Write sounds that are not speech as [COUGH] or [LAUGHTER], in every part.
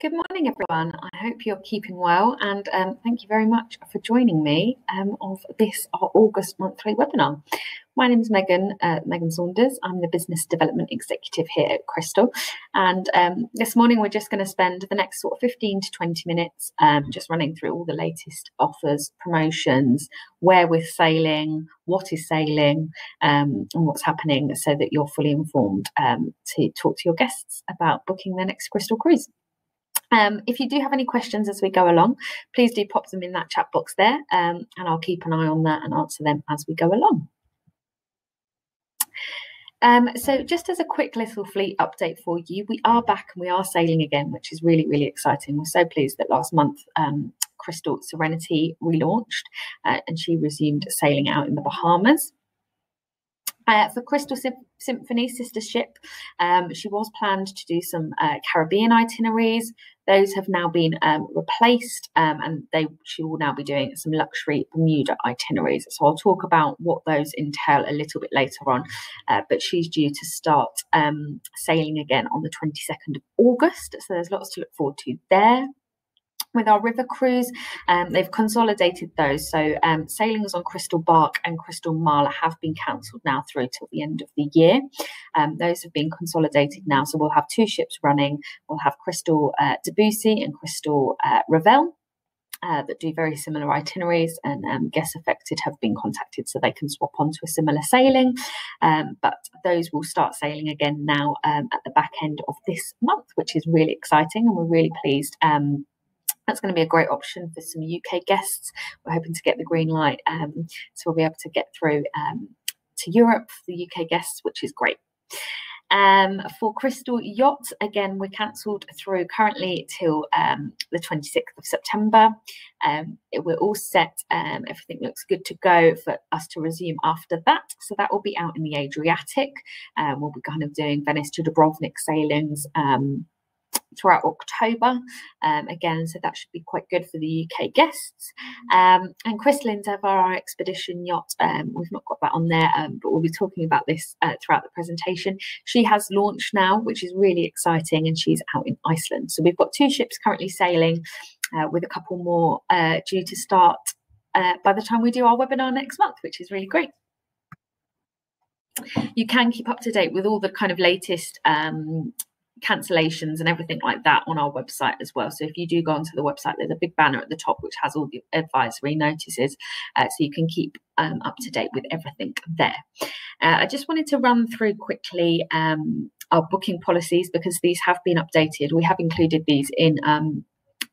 Good morning, everyone. I hope you're keeping well, and um, thank you very much for joining me um, of this our August monthly webinar. My name is Megan, uh, Megan Saunders. I'm the Business Development Executive here at Crystal. And um, this morning, we're just going to spend the next sort of 15 to 20 minutes um, just running through all the latest offers, promotions, where we're sailing, what is sailing, um, and what's happening so that you're fully informed um, to talk to your guests about booking their next Crystal cruise. Um, if you do have any questions as we go along, please do pop them in that chat box there, um, and I'll keep an eye on that and answer them as we go along. Um, so just as a quick little fleet update for you, we are back and we are sailing again, which is really, really exciting. We're so pleased that last month um, Crystal Serenity relaunched uh, and she resumed sailing out in the Bahamas. Uh, for Crystal Symphony Sister Ship, um, she was planned to do some uh, Caribbean itineraries. Those have now been um, replaced, um, and they she will now be doing some luxury Bermuda itineraries. So I'll talk about what those entail a little bit later on. Uh, but she's due to start um, sailing again on the 22nd of August. So there's lots to look forward to there with our river cruise. Um, they've consolidated those. So um, sailings on Crystal Bach and Crystal Mahler have been cancelled now through till the end of the year. Um, those have been consolidated now. So we'll have two ships running. We'll have Crystal uh, Debussy and Crystal uh, Ravel. Uh, that do very similar itineraries, and um, guests affected have been contacted so they can swap onto a similar sailing. Um, but those will start sailing again now um, at the back end of this month, which is really exciting, and we're really pleased um, that's going to be a great option for some UK guests. We're hoping to get the green light, um, so we'll be able to get through um, to Europe for the UK guests, which is great. Um, for Crystal Yacht, again, we're cancelled through currently till um, the 26th of September. Um, it, we're all set. Um, everything looks good to go for us to resume after that. So that will be out in the Adriatic. Um, we'll be kind of doing Venice to Dubrovnik sailings um, throughout October um, again, so that should be quite good for the UK guests. Um, and Crystal Endeavour, our expedition yacht, um, we've not got that on there, um, but we'll be talking about this uh, throughout the presentation. She has launched now, which is really exciting, and she's out in Iceland. So we've got two ships currently sailing, uh, with a couple more uh, due to start uh, by the time we do our webinar next month, which is really great you can keep up to date with all the kind of latest um, cancellations and everything like that on our website as well. So if you do go onto the website, there's a big banner at the top which has all the advisory notices, uh, so you can keep um, up to date with everything there. Uh, I just wanted to run through quickly um, our booking policies because these have been updated. We have included these in um,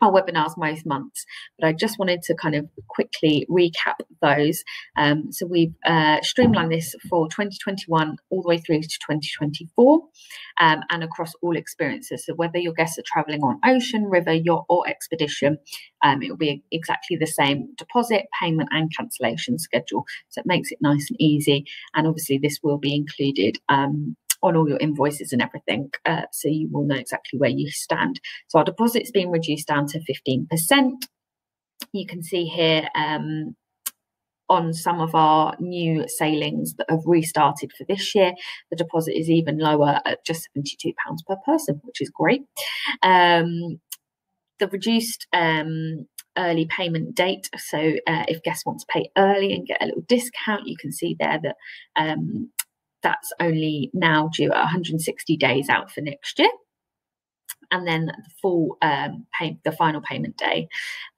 our webinars most months, but I just wanted to kind of quickly recap those. Um, so we've uh, streamlined this for 2021 all the way through to 2024 um, and across all experiences. So whether your guests are traveling on ocean, river, yacht, or expedition, um, it will be exactly the same deposit, payment, and cancellation schedule. So it makes it nice and easy. And obviously, this will be included um, on all your invoices and everything, uh, so you will know exactly where you stand. So our deposit's been reduced down to 15%. You can see here um, on some of our new sailings that have restarted for this year, the deposit is even lower at just £72 per person, which is great. Um, the reduced um, early payment date. So uh, if guests want to pay early and get a little discount, you can see there that um, that's only now due at 160 days out for next year. And then the full um, pay, the final payment day,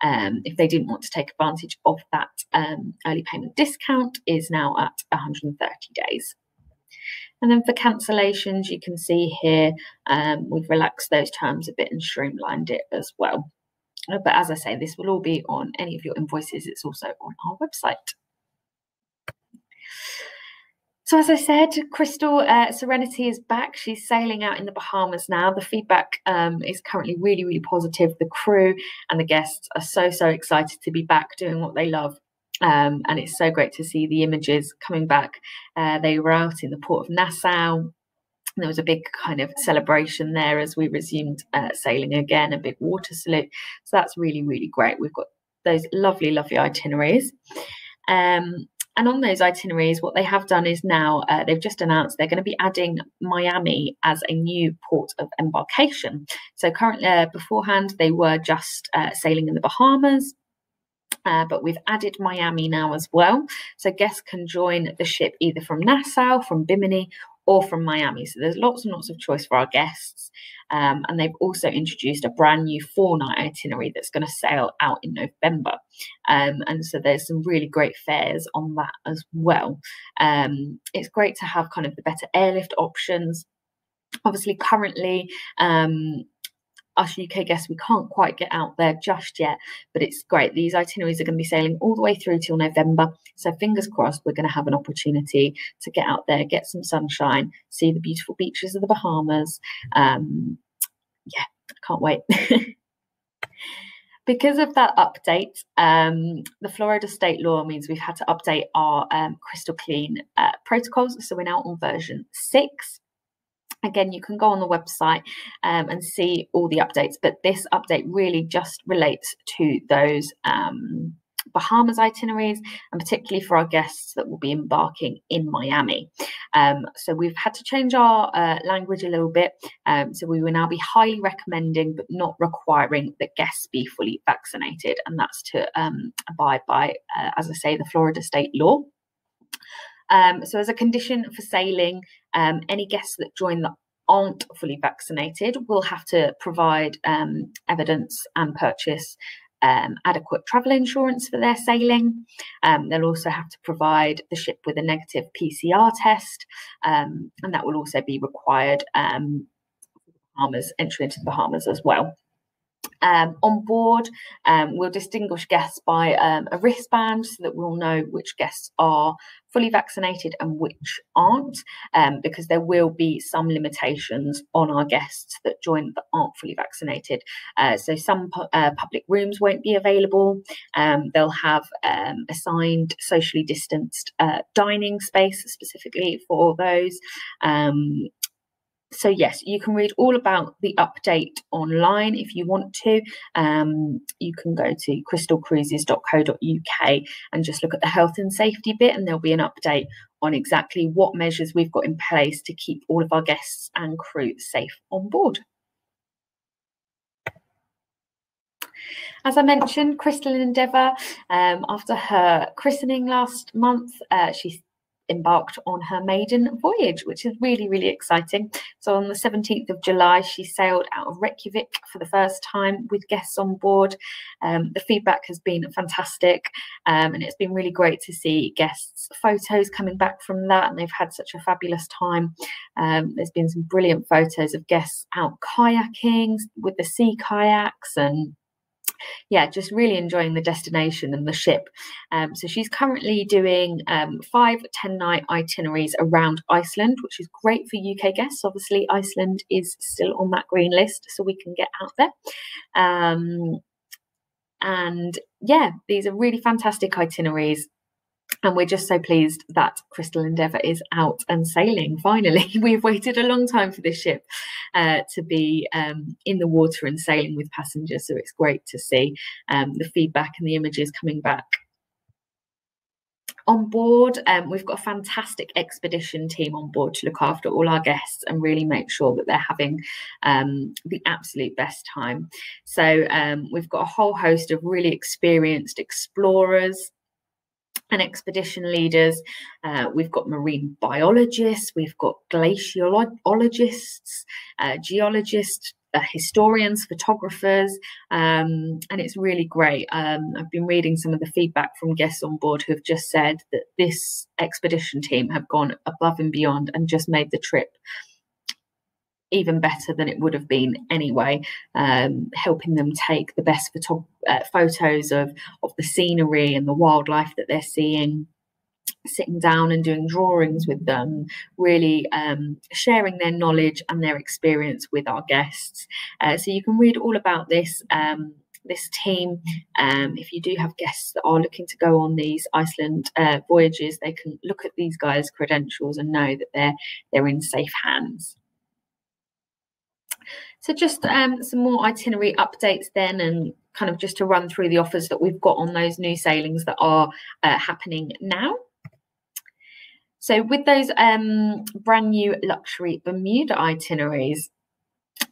um, if they didn't want to take advantage of that um, early payment discount, is now at 130 days. And then for cancellations, you can see here um, we've relaxed those terms a bit and streamlined it as well. Uh, but as I say, this will all be on any of your invoices. It's also on our website. So, as I said, Crystal uh, Serenity is back. She's sailing out in the Bahamas now. The feedback um, is currently really, really positive. The crew and the guests are so, so excited to be back doing what they love. Um, and it's so great to see the images coming back. Uh, they were out in the port of Nassau. There was a big kind of celebration there as we resumed uh, sailing again, a big water salute. So that's really, really great. We've got those lovely, lovely itineraries. Um, and on those itineraries, what they have done is now uh, they've just announced they're going to be adding Miami as a new port of embarkation. So currently, uh, beforehand, they were just uh, sailing in the Bahamas. Uh, but we've added Miami now as well. So guests can join the ship either from Nassau, from Bimini, or from Miami. So there's lots and lots of choice for our guests. Um, and they've also introduced a brand new four night itinerary that's going to sail out in November. Um, and so there's some really great fares on that as well. Um, it's great to have kind of the better airlift options. Obviously, currently, um, us UK guests, we can't quite get out there just yet, but it's great. These itineraries are going to be sailing all the way through till November. So fingers crossed, we're going to have an opportunity to get out there, get some sunshine, see the beautiful beaches of the Bahamas. Um, yeah, can't wait. [LAUGHS] because of that update, um, the Florida state law means we've had to update our um, crystal clean uh, protocols. So we're now on version six. Again, you can go on the website um, and see all the updates, but this update really just relates to those um, Bahamas itineraries, and particularly for our guests that will be embarking in Miami. Um, so we've had to change our uh, language a little bit. Um, so we will now be highly recommending, but not requiring that guests be fully vaccinated, and that's to um, abide by, uh, as I say, the Florida state law. Um, so, as a condition for sailing, um, any guests that join that aren't fully vaccinated will have to provide um, evidence and purchase um, adequate travel insurance for their sailing. Um, they'll also have to provide the ship with a negative PCR test, um, and that will also be required um, Bahamas entry into the Bahamas as well. Um, on board, um, we'll distinguish guests by um, a wristband so that we'll know which guests are fully vaccinated and which aren't, um, because there will be some limitations on our guests that join that aren't fully vaccinated. Uh, so some pu- uh, public rooms won't be available. Um, they'll have um, assigned socially distanced uh, dining space specifically for those. So yes, you can read all about the update online if you want to. Um, you can go to crystalcruises.co.uk and just look at the health and safety bit, and there'll be an update on exactly what measures we've got in place to keep all of our guests and crew safe on board. As I mentioned, Crystal Endeavour, um, after her christening last month, uh, she embarked on her maiden voyage, which is really, really exciting. So on the 17th of July, she sailed out of Reykjavik for the first time with guests on board. Um, the feedback has been fantastic, um, and it's been really great to see guests' photos coming back from that, and they've had such a fabulous time. Um, there's been some brilliant photos of guests out kayaking with the sea kayaks and yeah, just really enjoying the destination and the ship. Um, so she's currently doing um, five 10 night itineraries around Iceland, which is great for UK guests. Obviously, Iceland is still on that green list, so we can get out there. Um, and yeah, these are really fantastic itineraries and we're just so pleased that Crystal Endeavour is out and sailing finally. [LAUGHS] We've waited a long time for this ship uh, to be um, in the water and sailing with passengers, so it's great to see um, the feedback and the images coming back. On board, um, we've got a fantastic expedition team on board to look after all our guests and really make sure that they're having um, the absolute best time. So, um, we've got a whole host of really experienced explorers, and expedition leaders. Uh, we've got marine biologists, we've got glaciologists, uh, geologists, uh, historians, photographers, um, and it's really great. Um, I've been reading some of the feedback from guests on board who have just said that this expedition team have gone above and beyond and just made the trip even better than it would have been anyway, um, helping them take the best photo- uh, photos of, of the scenery and the wildlife that they're seeing. Sitting down and doing drawings with them, really um, sharing their knowledge and their experience with our guests. Uh, so you can read all about this um, this team. Um, if you do have guests that are looking to go on these Iceland uh, voyages, they can look at these guys' credentials and know that they're they're in safe hands. So just um, some more itinerary updates then and kind of just to run through the offers that we've got on those new sailings that are uh, happening now. So with those um, brand new luxury Bermuda itineraries,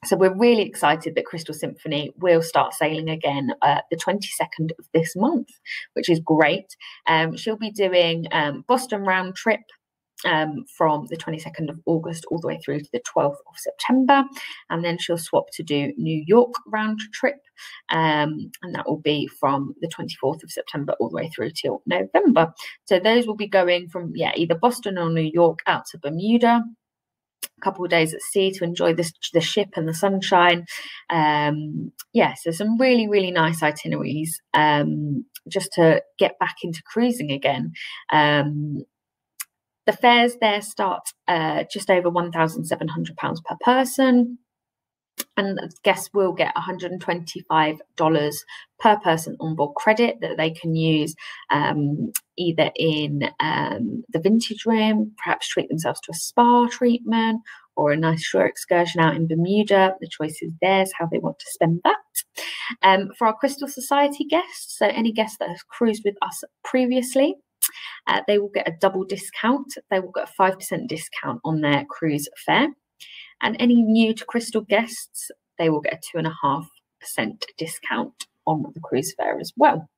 so we're really excited that Crystal Symphony will start sailing again uh, the 22nd of this month, which is great. Um, she'll be doing um, Boston round trip um, from the 22nd of August all the way through to the 12th of September. And then she'll swap to do New York round trip. Um, and that will be from the 24th of September all the way through till November. So those will be going from, yeah, either Boston or New York out to Bermuda a couple of days at sea to enjoy this, the ship and the sunshine. Um, yeah, so some really, really nice itineraries um, just to get back into cruising again. Um, the fares there start uh, just over £1,700 per person. And guests will get $125 per person onboard credit that they can use um, either in um, the vintage room, perhaps treat themselves to a spa treatment or a nice shore excursion out in Bermuda. The choice is theirs, how they want to spend that. Um, for our Crystal Society guests, so any guests that have cruised with us previously, uh, they will get a double discount. They will get a 5% discount on their cruise fare. And any new to Crystal guests, they will get a 2.5% discount on the cruise fare as well.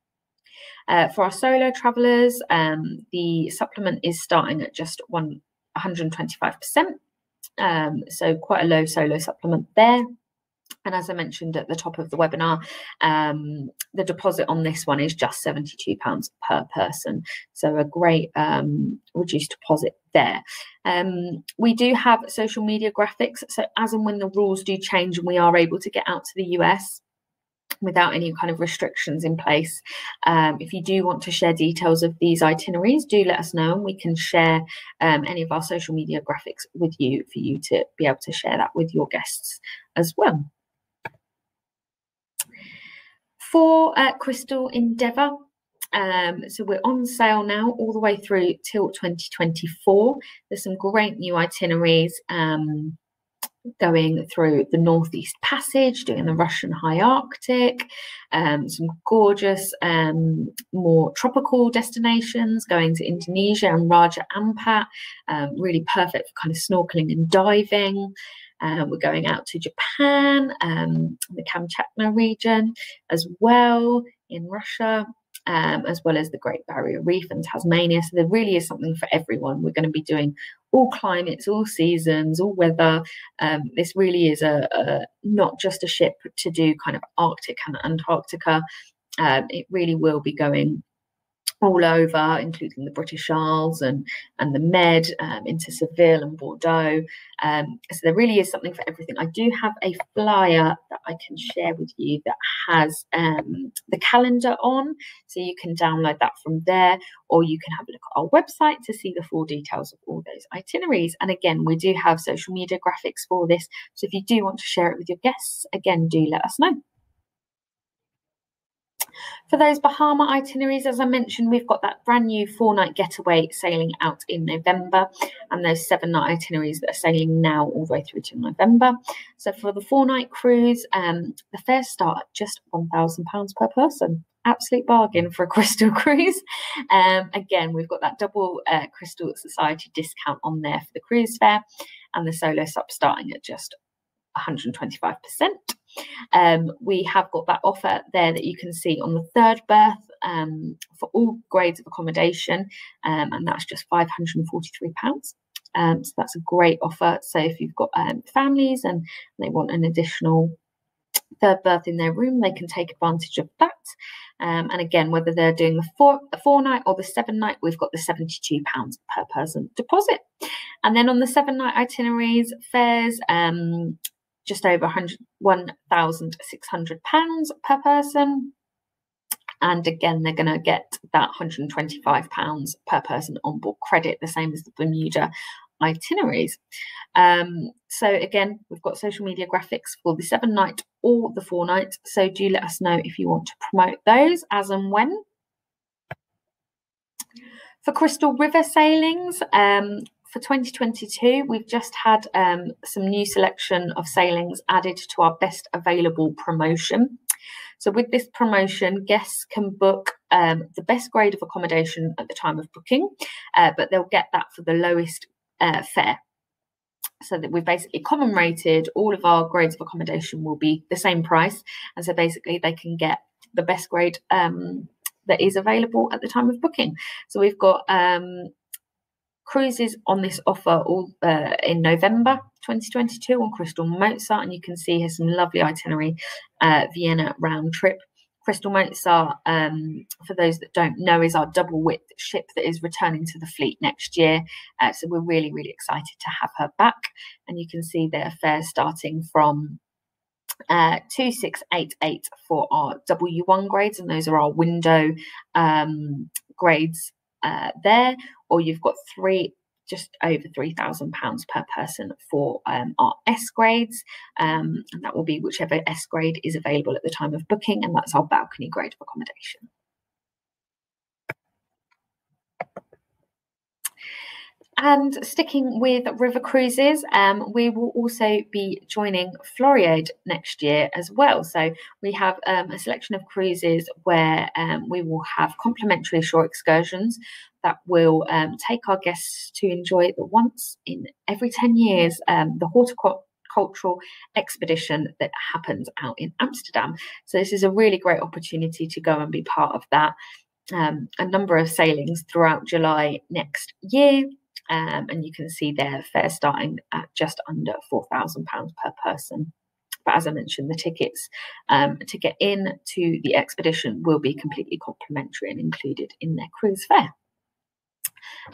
Uh, for our solo travellers, um, the supplement is starting at just one, 125%. Um, so quite a low solo supplement there. And as I mentioned at the top of the webinar, um, the deposit on this one is just £72 per person. So a great um, reduced deposit there. Um, we do have social media graphics. So as and when the rules do change and we are able to get out to the US, without any kind of restrictions in place. Um, if you do want to share details of these itineraries, do let us know and we can share um, any of our social media graphics with you for you to be able to share that with your guests as well. For uh, Crystal Endeavour, um, so we're on sale now all the way through till 2024. There's some great new itineraries um, going through the Northeast Passage, doing the Russian High Arctic, um, some gorgeous, um, more tropical destinations, going to Indonesia and Raja Ampat, um, really perfect for kind of snorkeling and diving. Uh, we're going out to Japan, um, the Kamchatka region as well in Russia, um, as well as the Great Barrier Reef and Tasmania. So there really is something for everyone. We're going to be doing all climates, all seasons, all weather. Um, this really is a, a, not just a ship to do kind of Arctic and Antarctica. Um, it really will be going all over, including the British Isles and and the Med um, into Seville and Bordeaux. Um, so there really is something for everything. I do have a flyer that I can share with you that has um, the calendar on, so you can download that from there, or you can have a look at our website to see the full details of all those itineraries. And again, we do have social media graphics for this, so if you do want to share it with your guests, again, do let us know. For those Bahama itineraries, as I mentioned, we've got that brand new four night getaway sailing out in November, and those seven night itineraries that are sailing now all the way through to November. So for the four night cruise, um, the fares start at just £1,000 per person. Absolute bargain for a [LAUGHS] Crystal cruise. Um, again, we've got that double uh, Crystal Society discount on there for the cruise fare, and the solo sup starting at just 125%. Um, we have got that offer there that you can see on the third berth um, for all grades of accommodation, um, and that's just £543. Um, so that's a great offer. So if you've got um, families and they want an additional third berth in their room, they can take advantage of that. Um, and again, whether they're doing the four, the four night or the seven night, we've got the £72 per person deposit. And then on the seven night itineraries, fares, um, just over £1,600 per person. And again, they're going to get that £125 per person on board credit, the same as the Bermuda itineraries. Um, so again, we've got social media graphics for the seven night or the four night. So do let us know if you want to promote those as and when. For Crystal River sailings, um, for 2022, we've just had um, some new selection of sailings added to our best available promotion. So with this promotion, guests can book um, the best grade of accommodation at the time of booking, uh, but they'll get that for the lowest uh, fare. So that we've basically common rated all of our grades of accommodation will be the same price, and so basically they can get the best grade um, that is available at the time of booking. So we've got um, cruises on this offer all uh, in November 2022 on Crystal Mozart, and you can see here some lovely itinerary uh, Vienna round trip. Crystal Mozart, um, for those that don't know, is our double width ship that is returning to the fleet next year. Uh, so we're really, really excited to have her back. And you can see their fares starting from uh, 2688 for our W1 grades, and those are our window um, grades uh, there, or you've got three just over £3,000 per person for um, our S grades. Um, and that will be whichever S grade is available at the time of booking, and that's our balcony grade of accommodation. And sticking with river cruises, um, we will also be joining Floriade next year as well. So we have um, a selection of cruises where um, we will have complimentary shore excursions that will um, take our guests to enjoy the once in every 10 years um, the horticultural expedition that happens out in Amsterdam. So this is a really great opportunity to go and be part of that. Um, a number of sailings throughout July next year. Um, and you can see their fare starting at just under £4,000 per person. But as I mentioned, the tickets um, to get in to the expedition will be completely complimentary and included in their cruise fare.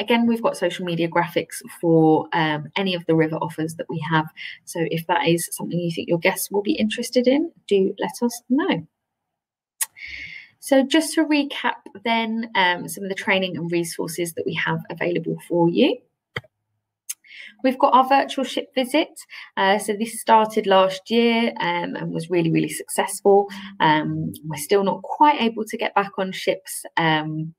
Again, we've got social media graphics for um, any of the river offers that we have. So if that is something you think your guests will be interested in, do let us know. So just to recap then um, some of the training and resources that we have available for you. We've got our virtual ship visit. Uh, so this started last year um, and was really, really successful. Um, we're still not quite able to get back on ships um,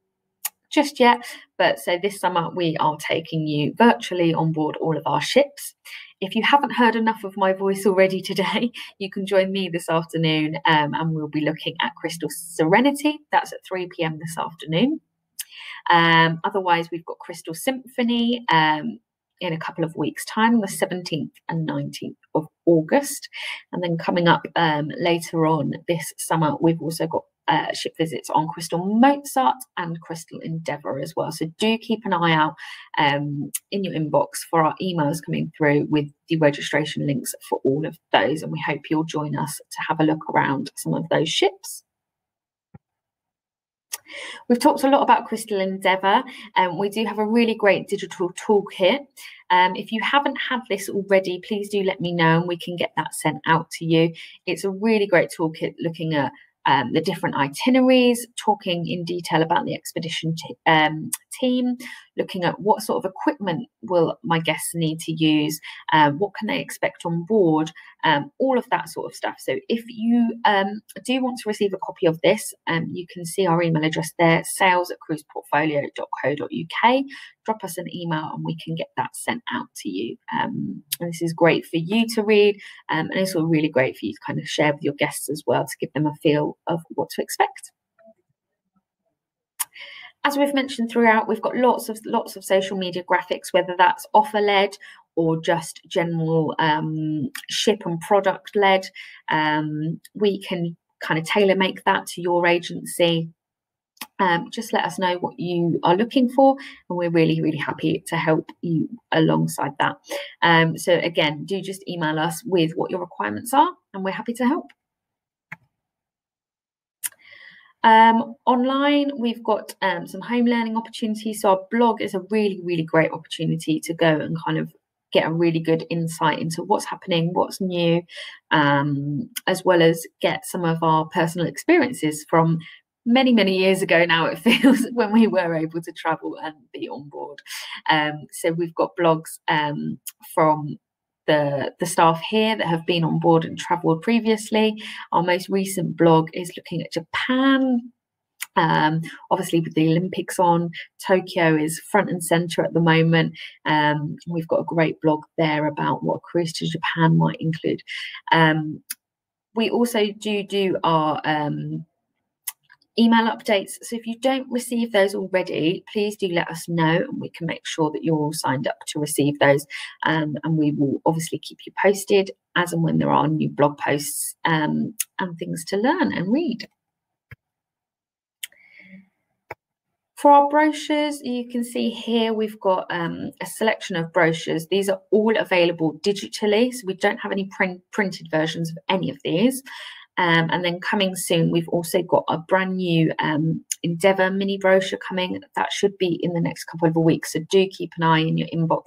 just yet, but so this summer we are taking you virtually on board all of our ships. If you haven't heard enough of my voice already today, [LAUGHS] you can join me this afternoon um, and we'll be looking at Crystal Serenity. That's at 3 pm this afternoon. Um, otherwise, we've got Crystal Symphony um, in a couple of weeks' time, the 17th and 19th of August. And then coming up um, later on this summer, we've also got uh, ship visits on Crystal Mozart and Crystal Endeavour as well. So do keep an eye out um, in your inbox for our emails coming through with the registration links for all of those. And we hope you'll join us to have a look around some of those ships. We've talked a lot about Crystal Endeavour, and um, we do have a really great digital toolkit. Um, if you haven't had this already, please do let me know and we can get that sent out to you. It's a really great toolkit looking at um, the different itineraries, talking in detail about the expedition um, team, looking at what sort of equipment will my guests need to use, um, what can they expect on board, um, all of that sort of stuff. So if you um, do want to receive a copy of this, um, you can see our email address there, sales at cruiseportfolio.co.uk. Drop us an email and we can get that sent out to you. Um, and this is great for you to read, and it's also really great for you to kind of share with your guests as well to give them a feel of what to expect as we've mentioned throughout, we've got lots of lots of social media graphics, whether that's offer led or just general um, ship and product led. Um, we can kind of tailor make that to your agency. Um, just let us know what you are looking for, and we're really, really happy to help you alongside that. Um, so, again, do just email us with what your requirements are, and we're happy to help. Um, online, we've got um, some home learning opportunities. So, our blog is a really, really great opportunity to go and kind of get a really good insight into what's happening, what's new, um, as well as get some of our personal experiences from many, many years ago now, it [LAUGHS] feels, when we were able to travel and be on board. Um, so, we've got blogs um, from the, the staff here that have been on board and travelled previously. Our most recent blog is looking at Japan. Um, obviously, with the Olympics on, Tokyo is front and centre at the moment. Um, we've got a great blog there about what a cruise to Japan might include. Um, we also do do our um, email updates. So if you don't receive those already, please do let us know and we can make sure that you're all signed up to receive those. Um, and we will obviously keep you posted as and when there are new blog posts um, and things to learn and read. For our brochures, you can see here we've got um, a selection of brochures. These are all available digitally, so we don't have any print printed versions of any of these. Um, and then coming soon, we've also got a brand new um, Endeavour mini brochure coming. That should be in the next couple of weeks. So do keep an eye in your inbox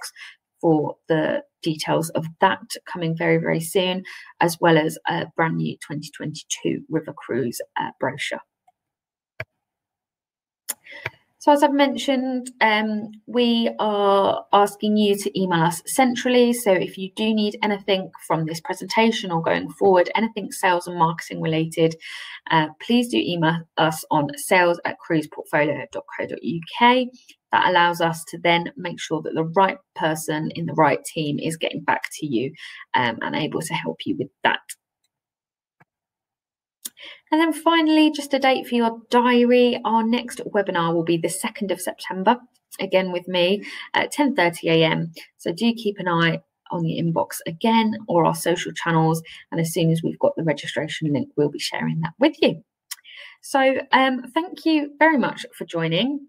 for the details of that coming very, very soon, as well as a brand new 2022 River Cruise uh, brochure. So, as I've mentioned, um, we are asking you to email us centrally. So, if you do need anything from this presentation or going forward, anything sales and marketing related, uh, please do email us on sales at cruiseportfolio.co.uk. That allows us to then make sure that the right person in the right team is getting back to you um, and able to help you with that. And then finally, just a date for your diary. Our next webinar will be the 2nd of September, again with me at 10.30am. So do keep an eye on your inbox again or our social channels. And as soon as we've got the registration link, we'll be sharing that with you. So um, thank you very much for joining.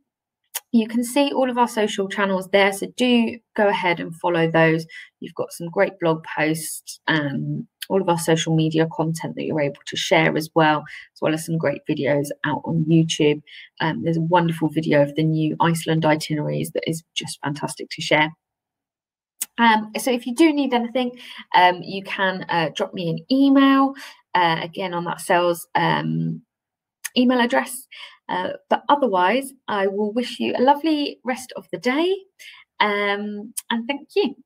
You can see all of our social channels there, so do go ahead and follow those. You've got some great blog posts, um, all of our social media content that you're able to share as well, as well as some great videos out on YouTube. Um, there's a wonderful video of the new Iceland itineraries that is just fantastic to share. Um, so if you do need anything, um, you can uh, drop me an email, uh, again on that sales um, email address. Uh, but otherwise, I will wish you a lovely rest of the day um, and thank you.